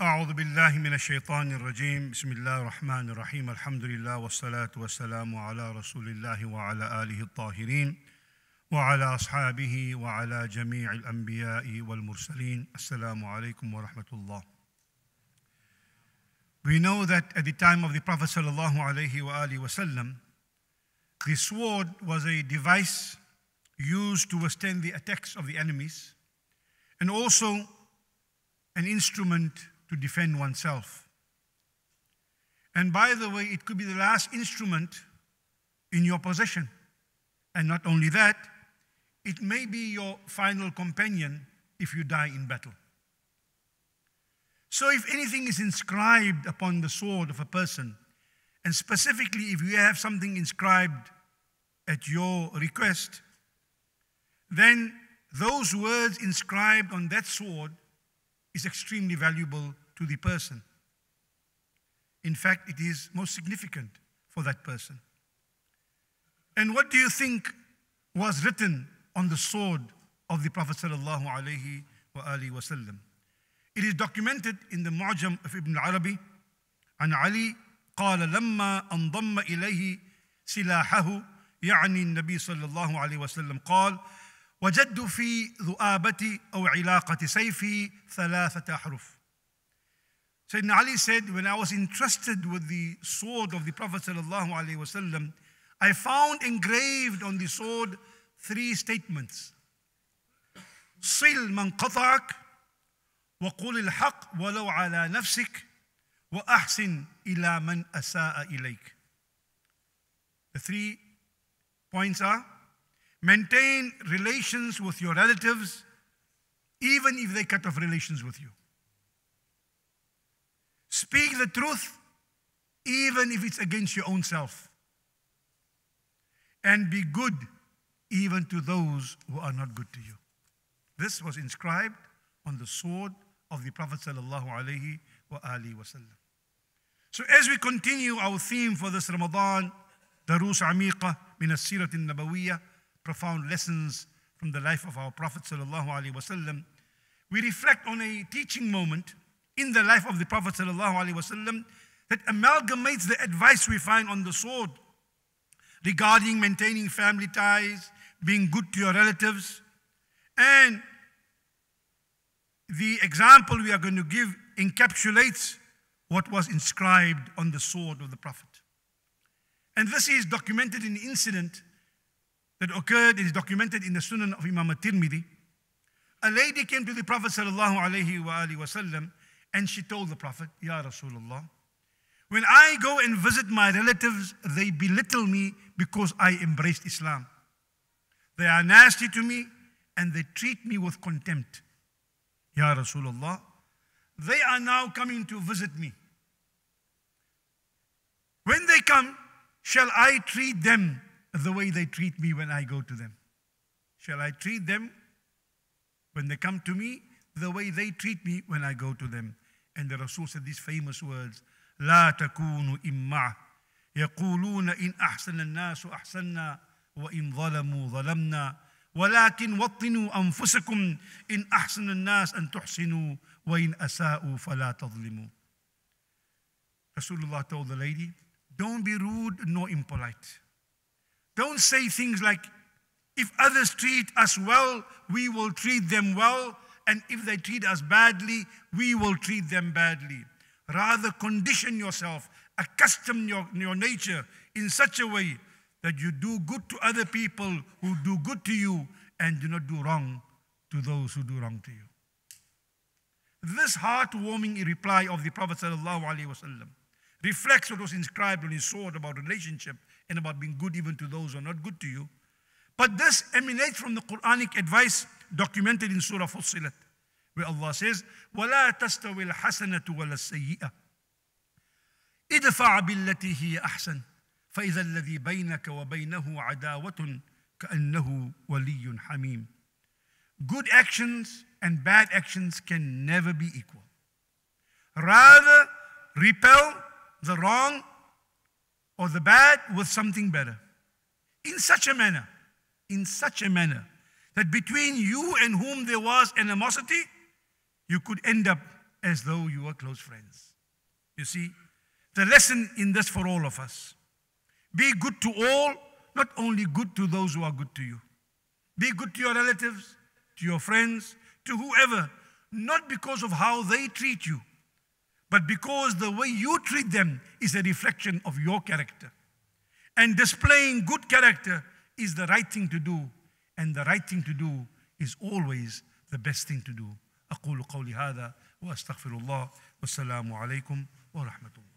أعوذ بالله من الشيطان الرجيم بسم الله الرحمن الرحيم الحمد لله والصلاة والسلام على رسول الله وعلى آله الطاهرين وعلى أصحابه وعلى جميع الأنبياء والمرسلين السلام عليكم ورحمة الله We know that at the time of the Prophet sallallahu alaihi wasallam, the sword was a device used to withstand the attacks of the enemies and also an instrument to defend oneself. And by the way, it could be the last instrument in your possession. And not only that, it may be your final companion if you die in battle. So, if anything is inscribed upon the sword of a person, and specifically if you have something inscribed at your request, then those words inscribed on that sword is extremely valuable to the person. In fact, it is most significant for that person. And what do you think was written on the sword of the Prophet sallallahu alaihi wasallam? It is documented in the Mu'jam of Ibn Arabi عن علي قال لما انضم إليه سلاحه يعني النبي صلى الله عليه وسلم قال وجدت في ذؤابتي أو علاقة سيفي ثلاثة أحرف Sayyidina Ali said, when I was entrusted with the sword of the Prophet sallallahu alaihi wasallam, I found engraved on the sword three statements. صل من قطعك وقل الحق ولو على نفسك وأحسن إلى من أساء إليك. The three points are maintain relations with your relatives even if they cut off relations with you. Speak the truth even if it's against your own self. And be good even to those who are not good to you. This was inscribed on the sword of the Prophet sallallahu. So as we continue our theme for this Ramadan, Darus Amiqa min al-Sirat al-Nabawiyya, profound lessons from the life of our Prophet wasallam, we reflect on a teaching moment in the life of the Prophet wasallam that amalgamates the advice we find on the sword regarding maintaining family ties, being good to your relatives, and the example we are going to give encapsulates what was inscribed on the sword of the Prophet. And this is documented in the incident that occurred, is documented in the Sunan of Imam al-Tirmidhi. A lady came to the Prophet sallallahu and she told the Prophet, Ya Rasulullah, when I go and visit my relatives, they belittle me because I embraced Islam. They are nasty to me and they treat me with contempt. Ya Rasulullah, they are now coming to visit me. When they come, shall I treat them the way they treat me when I go to them? Shall I treat them when they come to me the way they treat me when I go to them? And the Rasul said these famous words, لا تكونوا إمعة يقولون إن أحسن الناس أحسنا وإن ظلموا ظلمنا ولكن وطنوا أنفسكم إن أحسن الناس أن تحسنوا وإن أساءوا فلا تظلموا Rasulullah told the lady, don't be rude nor impolite. Don't say things like, if others treat us well, we will treat them well, and if they treat us badly, we will treat them badly. Rather, condition yourself, accustom your, your nature in such a way that you do good to other people who do good to you and do not do wrong to those who do wrong to you. This heartwarming reply of the Prophet ﷺ reflects what was inscribed on his sword about relationship and about being good even to those who are not good to you. But this emanates from the Quranic advice documented in Surah Fussilat, where Allah says, وَلَا تَسْتَوِي الْحَسَنَةُ وَلَا السَّيِّئَةُ ادفع بالتي هي أحسن فإذا الذي بينك وبينه عداوة كأنه ولي حميم Good actions and bad actions can never be equal. Rather, repel the wrong or the bad with something better. In such a manner, in such a manner that between you and whom there was animosity, you could end up as though you were close friends. You see, the lesson in this for all of us be good to all, not only good to those who are good to you. Be good to your relatives, to your friends, to whoever, not because of how they treat you, but because the way you treat them is a reflection of your character. And displaying good character is the right thing to do, and the right thing to do is always the best thing to do. أقول قولي هذا وأستغفر الله والسلام عليكم ورحمة الله